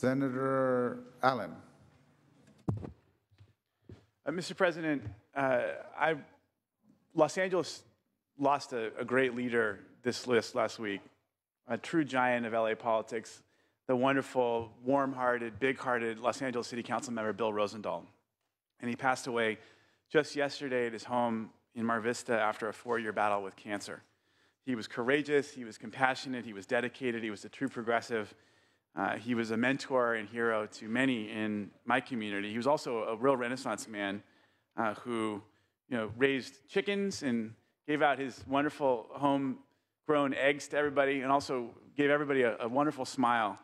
Senator Allen. Uh, Mr. President, uh, I, Los Angeles lost a, a great leader this list last week, a true giant of LA politics, the wonderful, warm-hearted, big-hearted Los Angeles City Council member Bill Rosendahl. And he passed away just yesterday at his home in Mar Vista after a four-year battle with cancer. He was courageous, he was compassionate, he was dedicated, he was a true progressive. Uh, he was a mentor and hero to many in my community. He was also a real Renaissance man uh, who, you know, raised chickens and gave out his wonderful homegrown eggs to everybody, and also gave everybody a, a wonderful smile.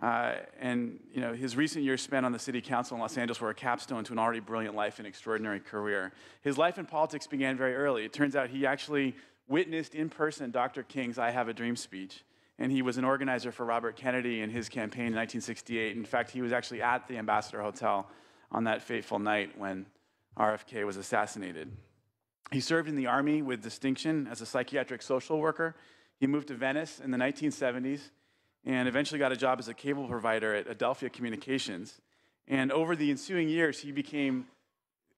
Uh, and you know, his recent years spent on the city council in Los Angeles were a capstone to an already brilliant life and extraordinary career. His life in politics began very early. It turns out he actually witnessed in person Dr. King's "I Have a Dream" speech and he was an organizer for Robert Kennedy in his campaign in 1968. In fact, he was actually at the Ambassador Hotel on that fateful night when RFK was assassinated. He served in the Army with distinction as a psychiatric social worker. He moved to Venice in the 1970s and eventually got a job as a cable provider at Adelphia Communications. And over the ensuing years, he became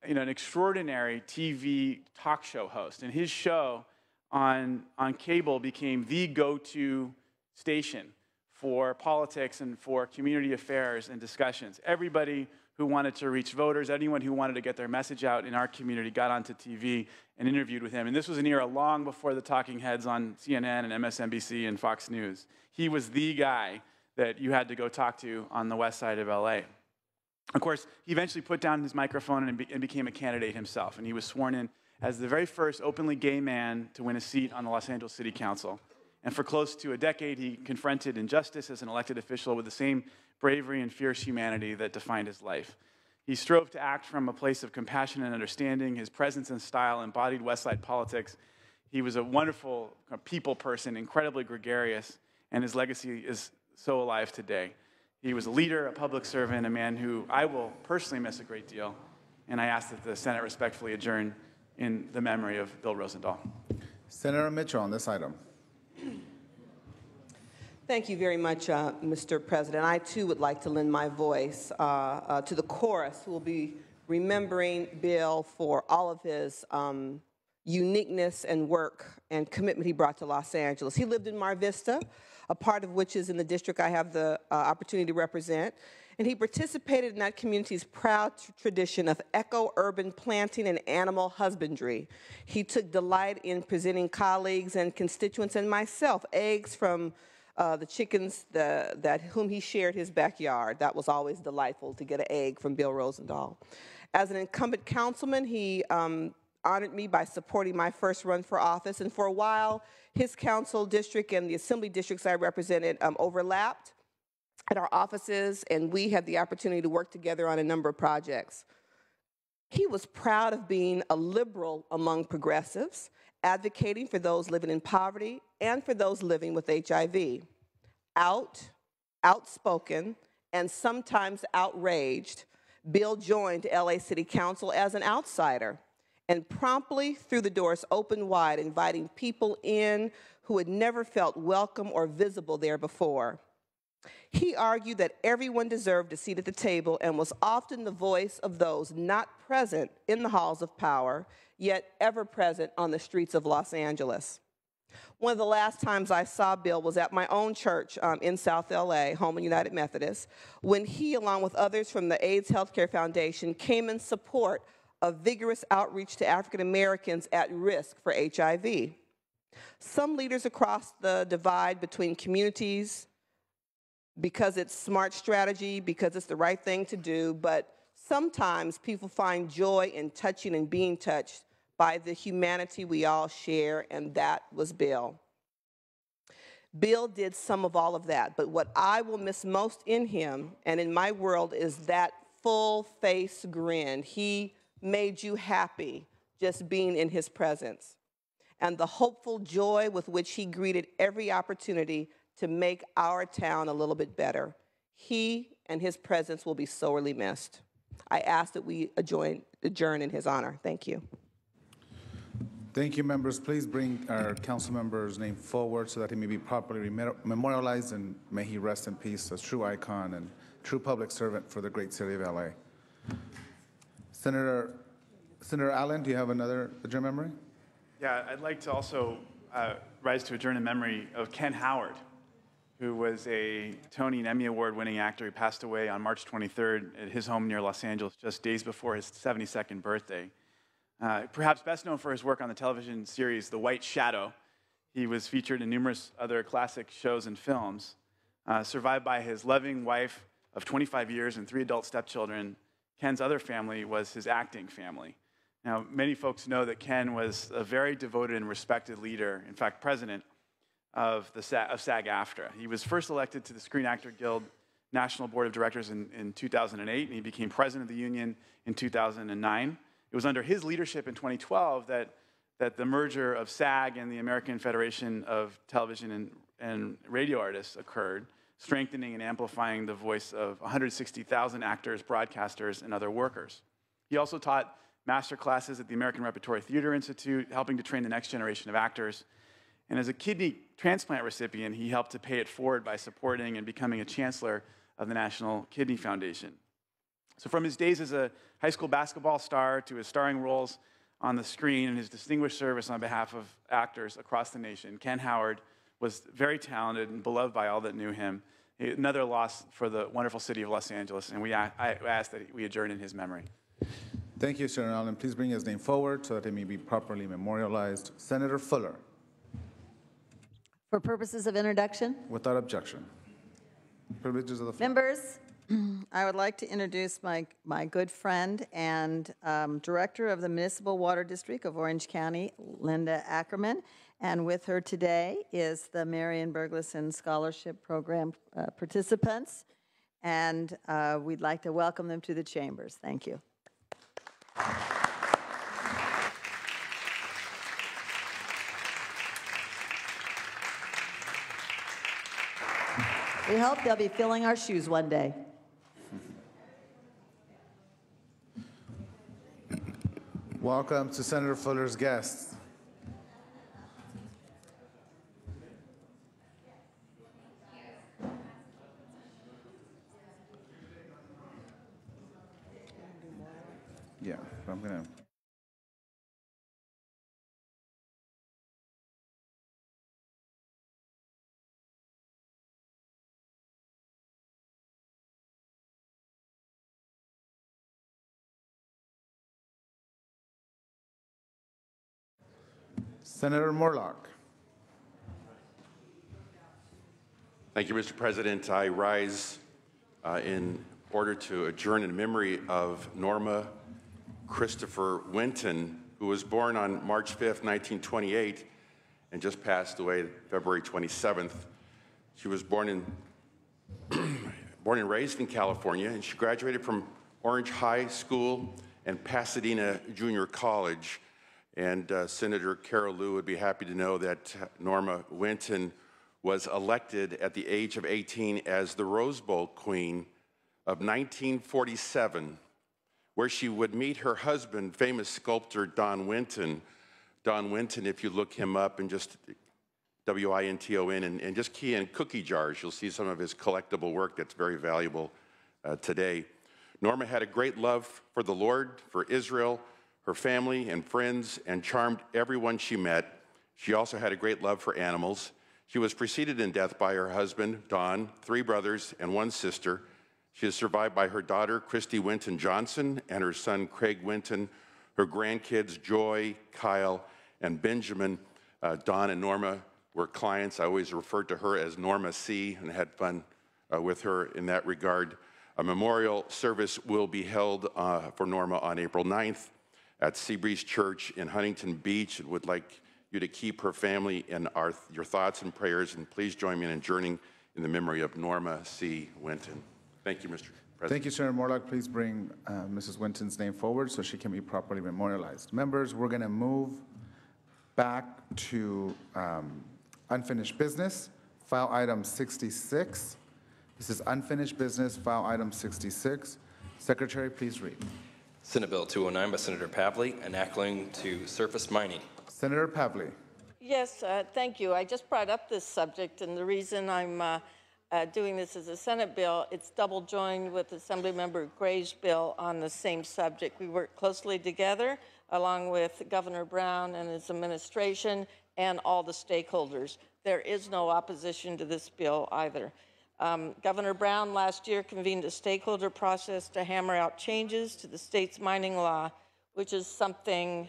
you know, an extraordinary TV talk show host. And his show on, on cable became the go to station for politics and for community affairs and discussions. Everybody who wanted to reach voters, anyone who wanted to get their message out in our community got onto TV and interviewed with him. And this was an era long before the talking heads on CNN and MSNBC and Fox News. He was the guy that you had to go talk to on the west side of LA. Of course, he eventually put down his microphone and, be and became a candidate himself. And he was sworn in as the very first openly gay man to win a seat on the Los Angeles City Council. And for close to a decade, he confronted injustice as an elected official with the same bravery and fierce humanity that defined his life. He strove to act from a place of compassion and understanding. His presence and style embodied Westside politics. He was a wonderful uh, people person, incredibly gregarious, and his legacy is so alive today. He was a leader, a public servant, a man who I will personally miss a great deal. And I ask that the Senate respectfully adjourn in the memory of Bill Rosendahl. Senator Mitchell on this item. Thank you very much, uh, Mr. President. I too would like to lend my voice uh, uh, to the chorus who will be remembering Bill for all of his um, uniqueness and work and commitment he brought to Los Angeles. He lived in Mar Vista, a part of which is in the district I have the uh, opportunity to represent and he participated in that community's proud tradition of eco-urban planting and animal husbandry. He took delight in presenting colleagues and constituents and myself eggs from uh, the chickens the, that whom he shared his backyard. That was always delightful to get an egg from Bill Rosendahl. As an incumbent councilman, he um, honored me by supporting my first run for office, and for a while, his council district and the assembly districts I represented um, overlapped at our offices, and we had the opportunity to work together on a number of projects. He was proud of being a liberal among progressives, advocating for those living in poverty and for those living with HIV. Out, outspoken, and sometimes outraged, Bill joined LA City Council as an outsider and promptly threw the doors open wide, inviting people in who had never felt welcome or visible there before. He argued that everyone deserved a seat at the table and was often the voice of those not present in the halls of power, yet ever present on the streets of Los Angeles. One of the last times I saw Bill was at my own church um, in South LA, Holman United Methodist, when he, along with others from the AIDS Healthcare Foundation, came in support of vigorous outreach to African Americans at risk for HIV. Some leaders across the divide between communities, because it's smart strategy, because it's the right thing to do, but sometimes people find joy in touching and being touched by the humanity we all share, and that was Bill. Bill did some of all of that, but what I will miss most in him and in my world is that full face grin. He made you happy just being in his presence. And the hopeful joy with which he greeted every opportunity to make our town a little bit better. He and his presence will be sorely missed. I ask that we adjourn, in his honor. Thank you. Thank you, members. Please bring our council member's name forward so that he may be properly memorialized and may he rest in peace, a true icon and true public servant for the great city of LA. Senator, Senator Allen, do you have another adjourn memory? Yeah, I'd like to also uh, rise to adjourn in memory of Ken Howard, who was a Tony and Emmy Award winning actor. He passed away on March 23rd at his home near Los Angeles, just days before his 72nd birthday. Uh, perhaps best known for his work on the television series The White Shadow, he was featured in numerous other classic shows and films. Uh, survived by his loving wife of 25 years and three adult stepchildren, Ken's other family was his acting family. Now, many folks know that Ken was a very devoted and respected leader, in fact, president of, the SAG, of SAG-AFTRA. He was first elected to the Screen Actor Guild National Board of Directors in, in 2008, and he became president of the union in 2009. It was under his leadership in 2012 that, that the merger of SAG and the American Federation of Television and, and Radio Artists occurred, strengthening and amplifying the voice of 160,000 actors, broadcasters, and other workers. He also taught master classes at the American Repertory Theater Institute, helping to train the next generation of actors. And as a kidney transplant recipient, he helped to pay it forward by supporting and becoming a chancellor of the National Kidney Foundation. So, from his days as a high school basketball star to his starring roles on the screen and his distinguished service on behalf of actors across the nation, Ken Howard was very talented and beloved by all that knew him. Another loss for the wonderful city of Los Angeles, and we a- I ask that we adjourn in his memory. Thank you, Senator Allen. Please bring his name forward so that it may be properly memorialized. Senator Fuller, For purposes of introduction, without objection. Privileges of the floor. members, I would like to introduce my, my good friend and um, Director of the Municipal Water District of Orange County, Linda Ackerman. And with her today is the Marian Bergeson Scholarship Program uh, participants. And uh, we'd like to welcome them to the chambers. Thank you. We hope they'll be filling our shoes one day. Welcome to Senator Fuller's guests. Yeah, I'm gonna. Senator Moorlach. Thank you, Mr. President. I rise uh, in order to adjourn in memory of Norma Christopher Winton, who was born on March 5, 1928, and just passed away February 27th. She was born in born and raised in California, and she graduated from Orange High School and Pasadena Junior College. And uh, Senator Carol Liu would be happy to know that Norma Winton was elected at the age of 18 as the Rose Bowl Queen of 1947, where she would meet her husband, famous sculptor Don Winton. Don Winton, if you look him up and just W I N T O N, and, and just key in cookie jars. You'll see some of his collectible work that's very valuable uh, today. Norma had a great love for the Lord, for Israel, her family and friends, and charmed everyone she met. She also had a great love for animals. She was preceded in death by her husband, Don, three brothers, and one sister. She is survived by her daughter, Christy Winton Johnson, and her son, Craig Winton, her grandkids, Joy, Kyle, and Benjamin. Uh, Don and Norma were clients. I always referred to her as Norma C. and had fun uh, with her in that regard. A memorial service will be held uh, for Norma on April 9th at Seabreeze Church in Huntington Beach and would like you to keep her family in our, your thoughts and prayers. And please join me in adjourning in the memory of Norma C. Winton. Thank you, Mr. President. Thank you, Senator Moorlach. Please bring uh, Mrs. Winton's name forward so she can be properly memorialized. Members, we're going to move back to um, unfinished business, file item 66. This is unfinished business, file item 66. Secretary, please read. Senate Bill 209 by Senator Pavley, enacting to surface mining. Senator Pavley. Yes, uh, thank you. I just brought up this subject, and the reason I'm uh, uh, doing this as a Senate bill, it's double joined with Assemblymember Gray's bill on the same subject. We work closely together, along with Governor Brown and his administration and all the stakeholders. There is no opposition to this bill either. Um, Governor Brown last year convened a stakeholder process to hammer out changes to the state's mining law, which is something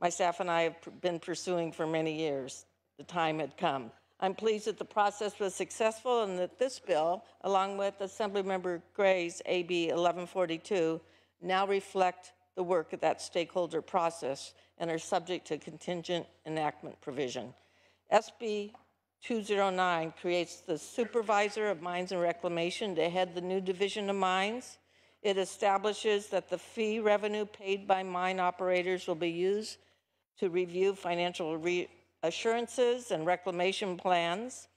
my staff and I have been pursuing for many years. The time had come. I'm pleased that the process was successful and that this bill, along with Assemblymember Gray's AB 1142, now reflect the work of that stakeholder process and are subject to contingent enactment provision. SB 209 creates the supervisor of mines and reclamation to head the new division of mines. It establishes that the fee revenue paid by mine operators will be used to review financial reassurances and reclamation plans.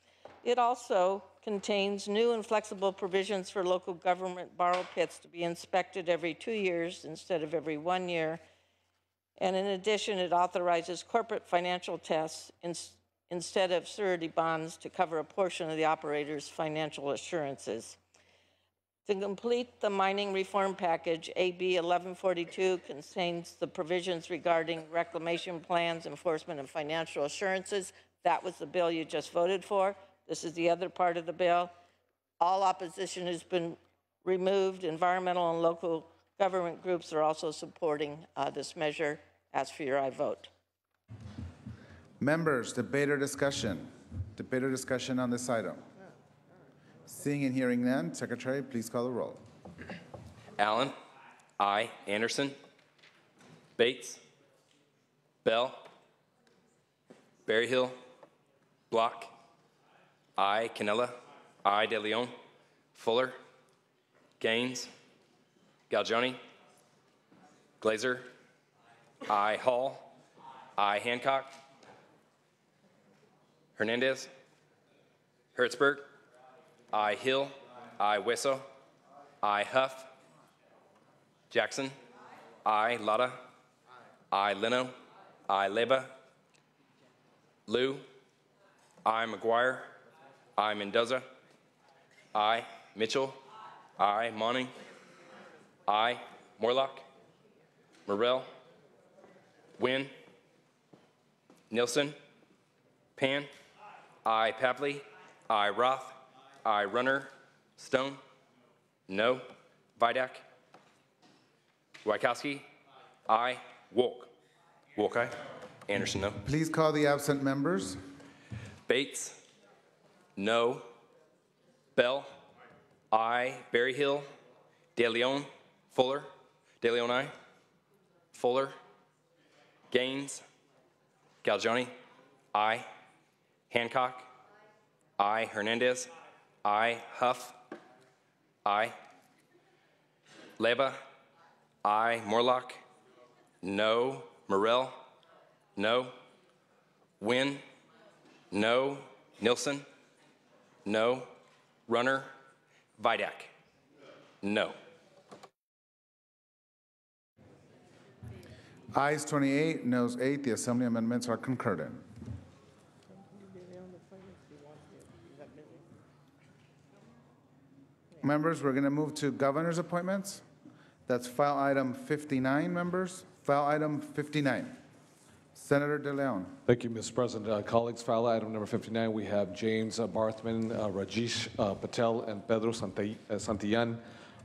It also contains new and flexible provisions for local government borrow pits to be inspected every two years instead of every one year. And in addition, it authorizes corporate financial tests instead of surety bonds to cover a portion of the operator's financial assurances. To complete the mining reform package, AB 1142 contains the provisions regarding reclamation plans, enforcement, and financial assurances. That was the bill you just voted for. This is the other part of the bill. All opposition has been removed. Environmental and local government groups are also supporting uh, this measure. Ask for your aye vote. Members, debate or discussion? Debate or discussion on this item? Seeing and hearing none, Secretary, please call the roll. Allen. I. Anderson. Bates. Beall. Berryhill. Block. I. Cannella. I. De Leon. Fuller. Gaines. Galgiani. Glazer. I. Hall. I. Hancock. Hernandez. Hertzberg. I. Hill. I. Hueso. I. Huff. Jackson. I. Lara. I. Leno. I. Leyva. Liu. I. McGuire. I. Mendoza. I. Mitchell. I. Monning. I. Moorlach. Morrell. Nguyen. Nielsen. Pan. I. Pavley. I. Roth. I. Runner. Stone. No. Vidak. Wieckowski. I. Wolk. Wolk, aye. Anderson, no. Please call the absent members. Bates. No. Beall. I. Berryhill. De Leon. Fuller. De Leon, aye. Fuller. Gaines. Galgiani. I. Hancock. I. Hernandez. I. Huff. I. Leyva. I. Moorlach. No. Morrell. No. Nguyen. No. Nielsen. No. Runner. Vidak. No. Ayes 28, noes 8. The Assembly amendments are concurred. Members, we're going to move to governor's appointments. That's file item 59, members. File item 59. Senator De Leon. Thank you, Mr. President. Uh, Colleagues, file item number 59, we have James uh, Barthman, uh, Rajesh uh, Patel, and Pedro uh, Santillan.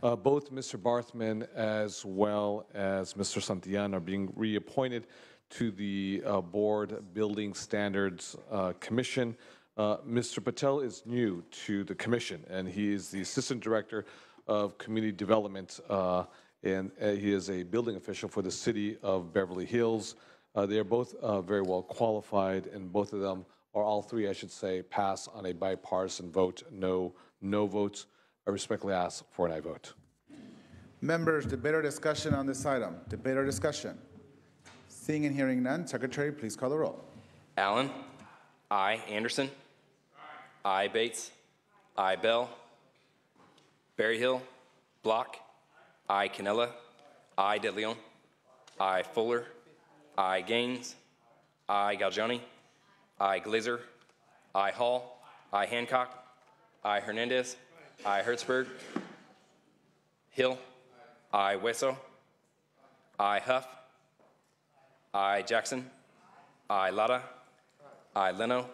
Uh, Both Mr. Barthman as well as Mr. Santillan are being reappointed to the Board Building Standards Commission. Uh, Mr. Patel is new to the commission, and he is the Assistant Director of Community Development, uh, and uh, he is a building official for the City of Beverly Hills. Uh, They are both uh, very well qualified, and both of them, or all three, I should say, pass on a bipartisan vote, no, no votes. I respectfully ask for an aye vote. Members, debate or discussion on this item? Debate or discussion? Seeing and hearing none, Secretary, please call the roll. Allen. I. Anderson. I. Bates. I. Beall. Berryhill. Block. I. Cannella. I. De Leon. I. Fuller. I. Gaines. I. Galgiani. I. Glazer. I. Hall. I. Hancock. I. Hernandez. I. Hertzberg. Hill. I. Hueso. I. Huff. I. Jackson. I. Lara. I. Leno.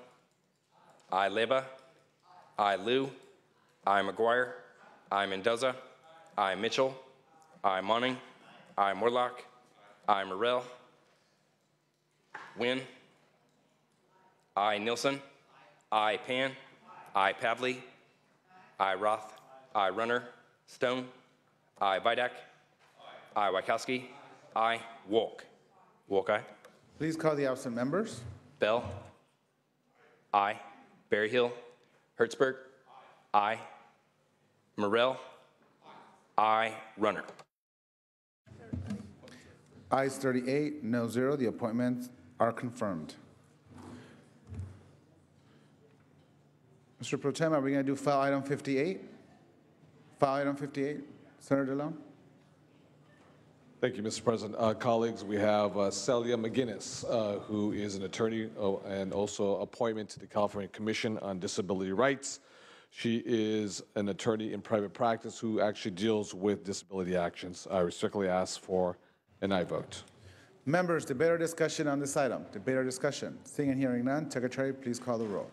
I. Leyva. I. Liu. I. McGuire. I. Mendoza. I. Mitchell. I. Monning. I. Moorlach. I. Morrell. Nguyen. I. Nielsen. I. Pan. I. Pavley. I. Roth. I. Runner. Stone. I. Vidak. I. Wieckowski. I. Wolk. Wolk, aye. Please call the absent members. Beall. I. Berryhill. Hertzberg. I. Morrell. I. Runner. Ayes 38, no zero. The appointments are confirmed. Mr. Pro Tem, are we going to do file item 58? File item 58, Senator De Leon? Thank you, Mr. President. Uh, Colleagues, we have uh, Celia McGinnis, uh, who is an attorney uh, and also appointment to the California Commission on Disability Rights. She is an attorney in private practice who actually deals with disability actions. I respectfully ask for an aye vote. Members, debate or discussion on this item? Debate or discussion? Seeing and hearing none, Secretary, please call the roll.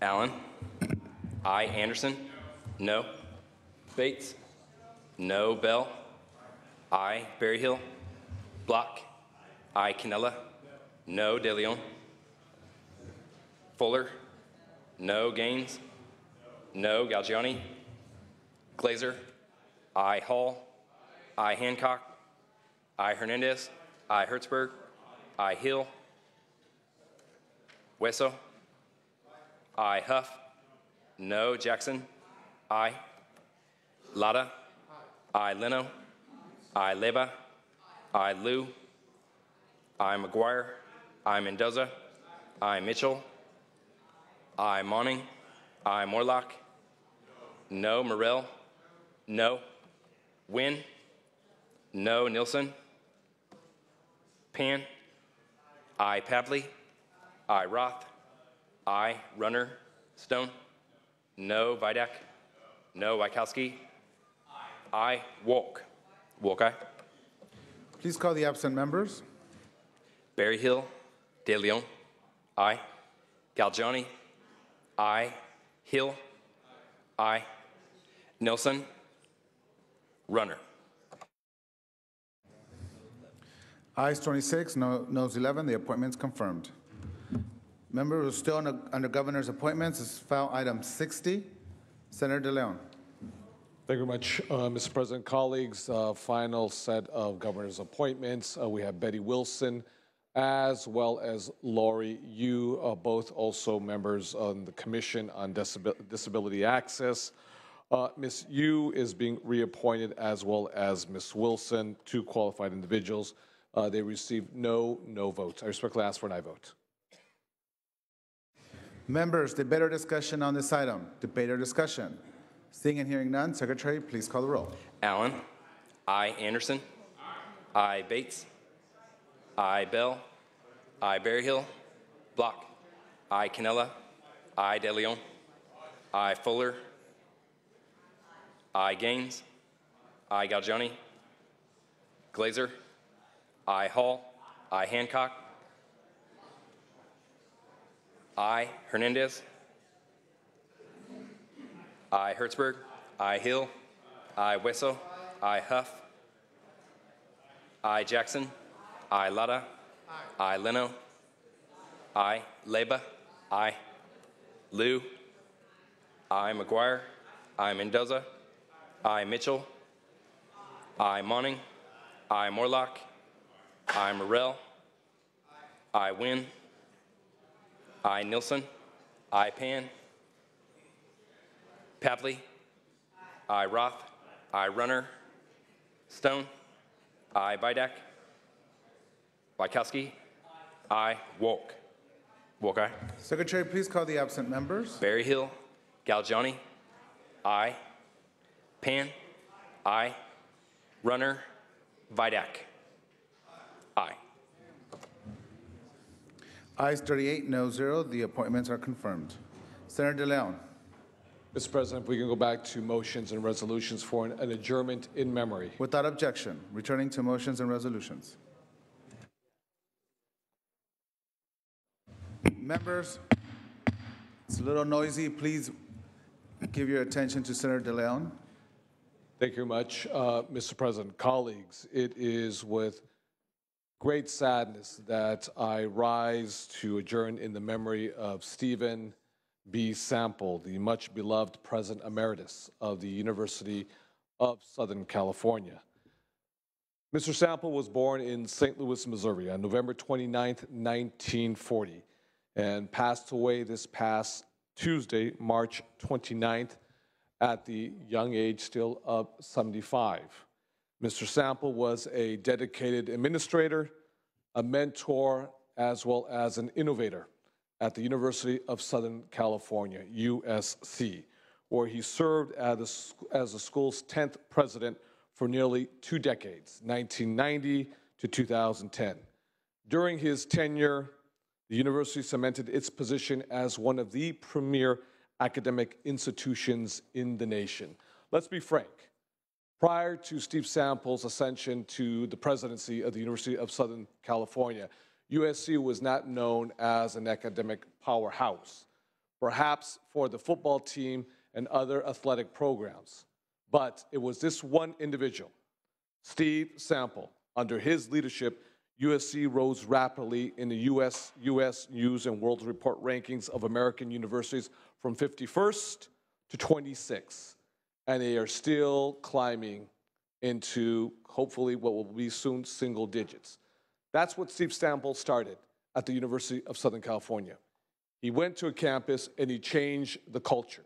Allen. I. Anderson. No. Bates. No. Beall. I. Berryhill. Block. I. Cannella. No. De Leon. Fuller. No. Gaines. No. Galgiani. Glazer. I. Hall. I. Hancock. I. Hernandez. I. Hertzberg. I. Hill. Hueso. I. Huff. No. Jackson. I. Lara. I. Leno. I. Leyva. I. Liu. I. McGuire. I. Mendoza. I. Mitchell. I. Monning. I. Moorlach. No. Morrell. No. Nguyen. No. Nielsen. Pan. I. Pavley. I. Roth. I. Runner. Stone. No. Vidak. No. Wieckowski. I. Wolk. Wolk. Please call the absent members. Berryhill, De Leon. aye. Galgiani. aye. Hill. aye. Nielsen. Runner. Ayes 26, no, noes 11. The appointment's confirmed. Member who's still under, under governor's appointments is file item 60, Senator De Leon. Thank you very much, uh, Mr. President. Colleagues, uh, final set of governor's appointments. Uh, we have Betty Wilson as well as Lori Yu, uh, both also members on the Commission on Disabi- Disability Access. Uh, Ms. Yu is being reappointed as well as Ms. Wilson, two qualified individuals. Uh, they received no no votes. I respectfully ask for an aye vote. Members, debate or discussion on this item? Debate or discussion? Seeing and hearing none, Secretary, please call the roll. Allen. I. Anderson. I. Bates. I. Beall. I. Berryhill. Block. I. Cannella. I. De Leon. I. Fuller. I. Gaines. I. Galgiani. Glazer. I. Hall. I. Hancock. I. Hernandez. I. Hertzberg. I. Hill. I. Hueso. I. Huff. I. Jackson. I. Lara. I. Leno. I. Leyva. I. Liu. I. McGuire. I. Mendoza. I. Mitchell. I. Monning. I. Moorlach. I. Morrell. I. Nguyen. I. Nielsen. I. Pan. Pavley. I. Roth. I. Runner. Stone. I. Vidak. Wieckowski. I. Wolk. Wolk, aye. Secretary, please call the absent members. Barry Berryhill. Galgiani. I. Pan. I. Runner. Vidak. Aye. Ayes 38, no zero. The appointments are confirmed. Senator De Leon. Mr. President, if we can go back to motions and resolutions for an- an adjournment in memory. Without objection, returning to motions and resolutions. Members, it's a little noisy. Please give your attention to Senator De Leon. Thank you very much, uh, Mr. President. Colleagues, it is with great sadness that I rise to adjourn in the memory of Stephen B. Sample, the much beloved President Emeritus of the University of Southern California. Mr. Sample was born in St. Louis, Missouri on November 29, 1940, and passed away this past Tuesday, March 29th, at the young age still of 75. Mr. Sample was a dedicated administrator, a mentor, as well as an innovator at the University of Southern California, USC, where he served as the, as the school's 10th president for nearly two decades, 1990 to 2010. During his tenure, the university cemented its position as one of the premier academic institutions in the nation. Let's be frank. Prior to Steve Sample's ascension to the presidency of the University of Southern California, USC was not known as an academic powerhouse, perhaps for the football team and other athletic programs. But it was this one individual, Steve Sample. Under his leadership, USC rose rapidly in the US, US News and World Report rankings of American universities from 51st to 26th. And they are still climbing into hopefully what will be soon single digits. That's what Steve Sample started at the University of Southern California. He went to a campus and he changed the culture.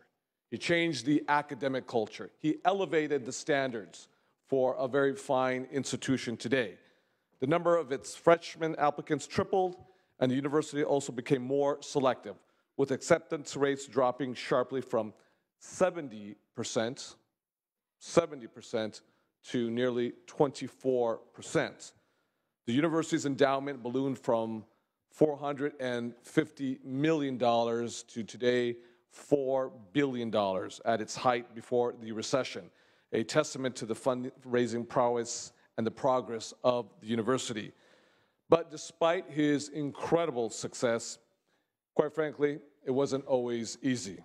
He changed the academic culture. He elevated the standards for a very fine institution today. The number of its freshman applicants tripled, and the university also became more selective, with acceptance rates dropping sharply from 70%, 70% to nearly 24%. The university's endowment ballooned from $450 million to today $4 billion at its height before the recession, a testament to the fundraising prowess and the progress of the university. But despite his incredible success, quite frankly, it wasn't always easy.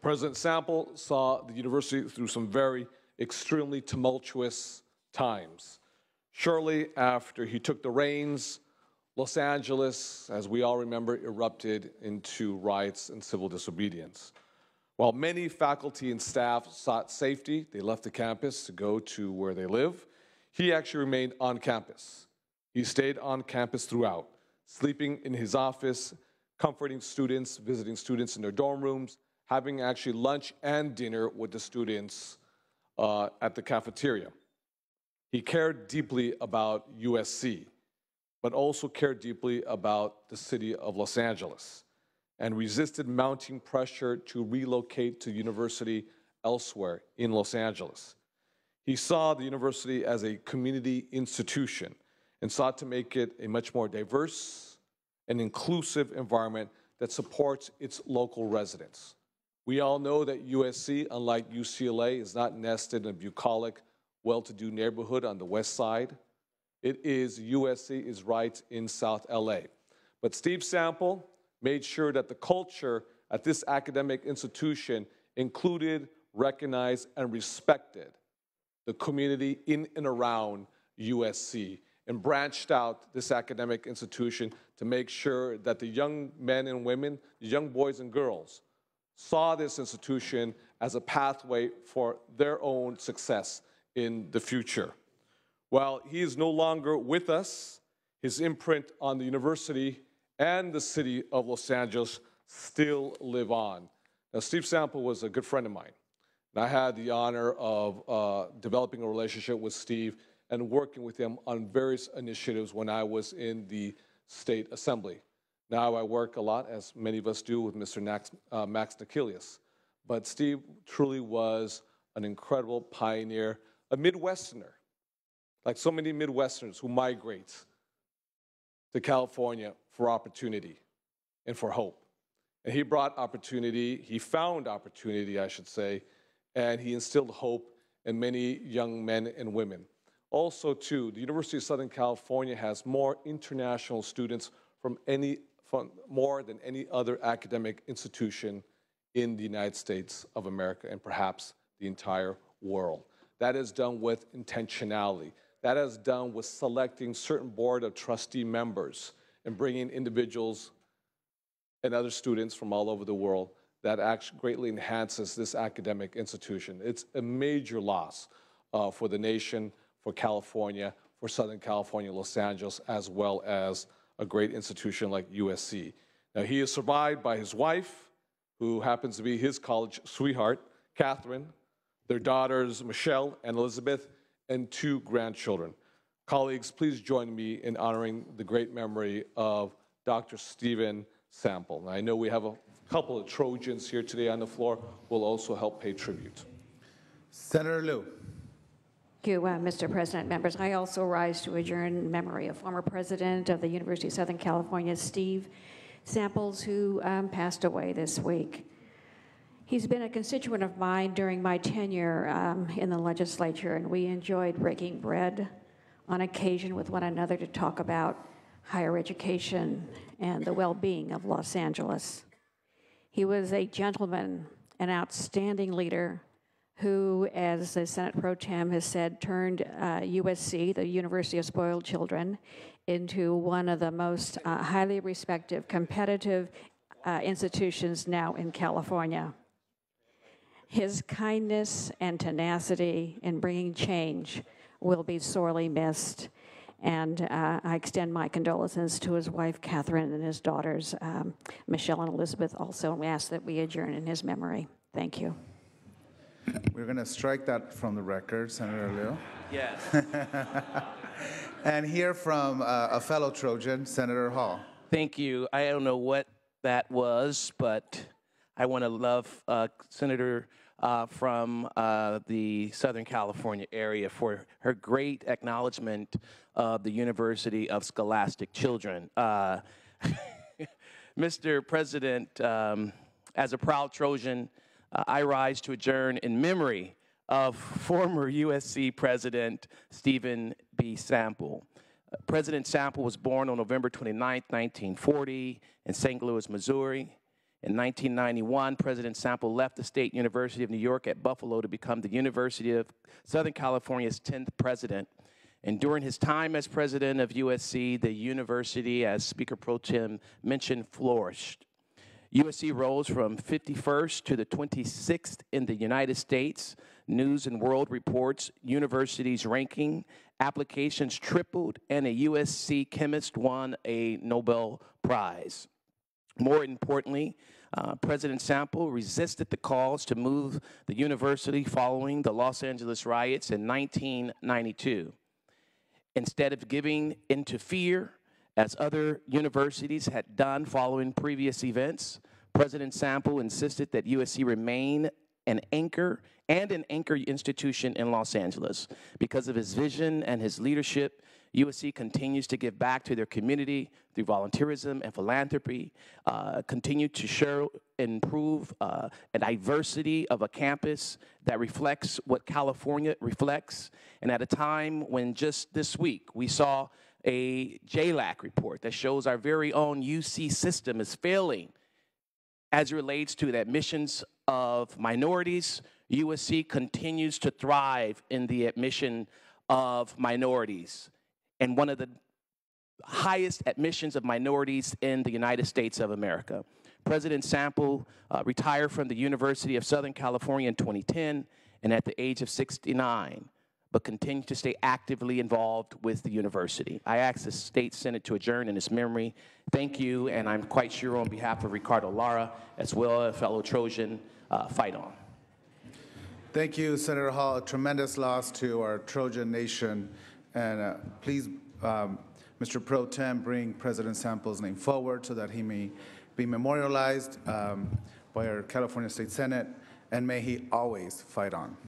President Sample saw the university through some very extremely tumultuous times. Shortly after he took the reins, Los Angeles, as we all remember, erupted into riots and civil disobedience. While many faculty and staff sought safety, they left the campus to go to where they live. He actually remained on campus. He stayed on campus throughout, sleeping in his office, comforting students, visiting students in their dorm rooms, having actually lunch and dinner with the students uh, at the cafeteria. He cared deeply about USC, but also cared deeply about the city of Los Angeles and resisted mounting pressure to relocate to university elsewhere in Los Angeles. He saw the university as a community institution and sought to make it a much more diverse and inclusive environment that supports its local residents. We all know that USC, unlike UCLA, is not nested in a bucolic, well to do neighborhood on the west side. It is, USC is right in South LA. But Steve Sample made sure that the culture at this academic institution included, recognized, and respected the community in and around USC and branched out this academic institution to make sure that the young men and women, the young boys and girls, saw this institution as a pathway for their own success in the future. While he is no longer with us, his imprint on the university and the city of Los Angeles still live on. Now, Steve Sample was a good friend of mine. And I had the honor of uh, developing a relationship with Steve and working with him on various initiatives when I was in the state assembly. Now I work a lot, as many of us do, with Mr. Max, uh, Max Nikias. But Steve truly was an incredible pioneer, a Midwesterner, like so many Midwesterners who migrate to California for opportunity and for hope. And he brought opportunity, he found opportunity, I should say, and he instilled hope in many young men and women. Also, too, the University of Southern California has more international students from any, from more than any other academic institution in the United States of America and perhaps the entire world. That is done with intentionality. That is done with selecting certain board of trustee members and bringing individuals and other students from all over the world that actually greatly enhances this academic institution. It's a major loss uh, for the nation, for California, for Southern California, Los Angeles, as well as a great institution like USC. Now, he is survived by his wife, who happens to be his college sweetheart, Catherine, their daughters, Michelle and Elizabeth, and two grandchildren. Colleagues, please join me in honoring the great memory of Dr. Stephen Sample. Now, I know we have a couple of Trojans here today on the floor who will also help pay tribute. Senator Liu. Thank you, uh, Mr. President. Members, I also rise to adjourn in memory of former president of the University of Southern California, Steve Samples, who um, passed away this week. He's been a constituent of mine during my tenure um, in the legislature, and we enjoyed breaking bread on occasion with one another to talk about higher education and the well being of Los Angeles. He was a gentleman, an outstanding leader who, as the Senate Pro Tem has said, turned uh, USC, the University of Spoiled Children, into one of the most uh, highly respected, competitive uh, institutions now in California. His kindness and tenacity in bringing change will be sorely missed. And uh, I extend my condolences to his wife, Catherine, and his daughters, um, Michelle and Elizabeth, also. And we ask that we adjourn in his memory. Thank you. We're going to strike that from the record, Senator Liu. Yes. And hear from uh, a fellow Trojan, Senator Hall. Thank you. I don't know what that was, but I want to love uh, Senator uh, from uh, the Southern California area for her great acknowledgement of the University of Scholastic Children. Uh, Mr. President, um, as a proud Trojan, uh, I rise to adjourn in memory of former USC President Stephen B. Sample. Uh, President Sample was born on November 29, 1940, in St. Louis, Missouri. In 1991, President Sample left the State University of New York at Buffalo to become the University of Southern California's 10th president. And during his time as president of USC, the university, as Speaker Pro Tem mentioned, flourished. USC rose from 51st to the 26th in the United States. News and World Report's university's ranking. Applications tripled, and a USC chemist won a Nobel Prize. More importantly, uh, President Sample resisted the calls to move the university following the Los Angeles riots in 1992. Instead of giving into fear, as other universities had done following previous events, President Sample insisted that USC remain an anchor and an anchor institution in Los Angeles. Because of his vision and his leadership, USC continues to give back to their community through volunteerism and philanthropy, uh, continue to show and improve uh, a diversity of a campus that reflects what California reflects. And at a time when just this week we saw a JLAC report that shows our very own UC system is failing as it relates to the admissions of minorities. USC continues to thrive in the admission of minorities and one of the highest admissions of minorities in the United States of America. President Sample uh, retired from the University of Southern California in 2010 and at the age of 69 but continue to stay actively involved with the university. I ask the State Senate to adjourn in his memory. Thank you, and I'm quite sure on behalf of Ricardo Lara, as well as fellow Trojan, uh, fight on. Thank you, Senator Hall. A tremendous loss to our Trojan nation. And uh, please, um, Mr. Pro Tem, bring President Sample's name forward so that he may be memorialized um, by our California State Senate, and may he always fight on.